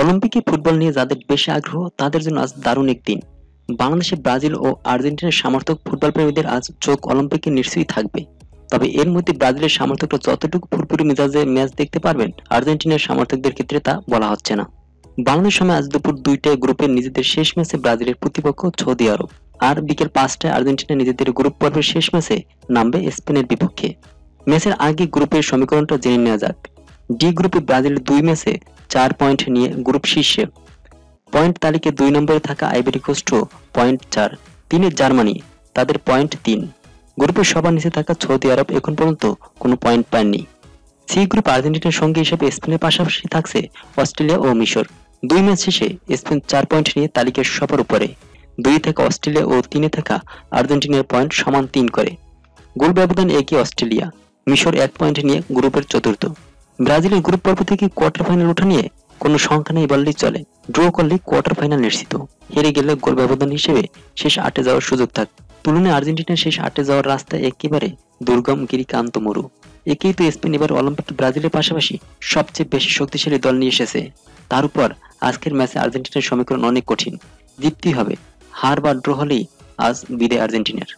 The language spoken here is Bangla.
অলিম্পিকে ফুটবল নিয়ে যাদের বেশি আগ্রহ, তাদের জন্য আজ দারুণ এক দিন। বাংলাদেশে ব্রাজিল ও আর্জেন্টিনার সমর্থক ফুটবল প্রেমীদের আজ চোখ অলিম্পিকে নিশ্চয়ই থাকবে। তবে এর মধ্যে ব্রাজিলের সমর্থকরা যতটুকু ফুরফুরি মেজাজে ম্যাচ দেখতে পারবেন, আর্জেন্টিনার সমর্থকদের ক্ষেত্রে তা বলা হচ্ছে না। বাংলাদেশ সময় আজ দুপুর দুইটায় গ্রুপের নিজেদের শেষ ম্যাচে ব্রাজিলের প্রতিপক্ষ সৌদি আরব। আর বিকেল পাঁচটায় আর্জেন্টিনা নিজেদের গ্রুপ পর্বের শেষ ম্যাচে নামবে স্পেনের বিপক্ষে। ম্যাচের আগে গ্রুপের সমীকরণটা জেনে নেওয়া যাক। ডি গ্রুপে ব্রাজিল দুই ম্যাচে চার পয়েন্ট নিয়ে গ্রুপ শীর্ষে। পয়েন্ট তালিকায় দুই নম্বরে থাকা কোস্ট পয়েন্ট চার, তিনে জার্মানি, তাদের পয়েন্ট তিন। গ্রুপের সবার নিচে থাকা সৌদি আরব এখন পর্যন্ত কোনো পয়েন্ট পায়নি। সি গ্রুপ আর্জেন্টিনার সঙ্গে হিসেবে স্পেনের পাশাপাশি থাকছে অস্ট্রেলিয়া ও মিশর। দুই ম্যাচ শেষে স্পেন চার পয়েন্ট নিয়ে তালিকার সবার উপরে। দুই থাকা অস্ট্রেলিয়া ও তিনে থাকা আর্জেন্টিনার পয়েন্ট সমান তিন করে। গোল ব্যবধান এগিয়ে অস্ট্রেলিয়া, মিশর এক পয়েন্ট নিয়ে গ্রুপের চতুর্থ। ব্রাজিলের গ্রুপ পর্ব থেকে কোয়ার্টার ফাইনাল ওঠা নিয়ে কোনো সংখ্যা নেই বললেই চলে। ড্র করলে কোয়ার্টার ফাইনাল নিশ্চিত। হেরে গেলে গোল ব্যবধান হিসেবে শেষ আটে যাওয়ার সুযোগ থাক। তুলনায় আর্জেন্টিনার শেষ আটে যাওয়ার রাস্তা একেবারে দুর্গম গিরিকান্ত মরু। একেই তো স্পেন এবার অলিম্পিক ব্রাজিলের পাশাপাশি সবচেয়ে বেশি শক্তিশালী দল নিয়ে এসেছে। তার উপর আজকের ম্যাচে আর্জেন্টিনার সমীকরণ অনেক কঠিন। জিততেই হবে। হার বা ড্র হলেই আজ বিদায় আর্জেন্টিনার।